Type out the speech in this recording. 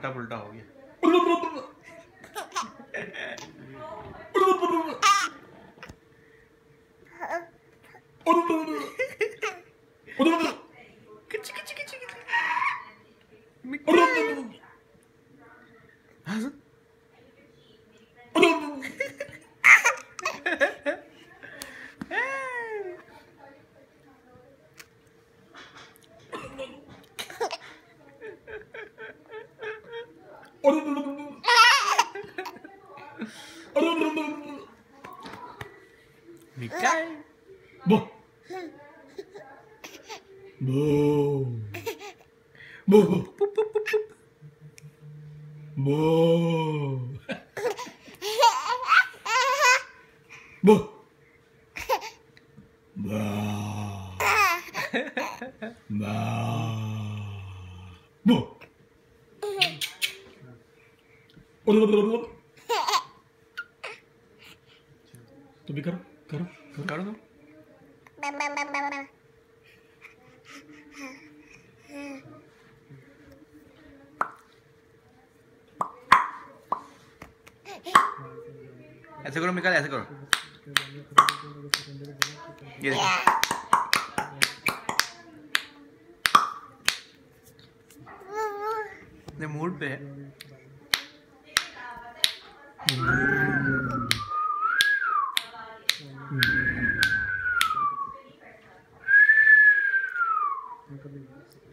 उल्टा पुल्टा हो गया 미까? 뭐? 뭐? 뭐? 뭐? 뭐? 뭐? 뭐? 뭐? तो भी करो करो करो। करो तुम। ऐसे करो मिकाल, ऐसे करो। ये मूड पे Nunca vi isso.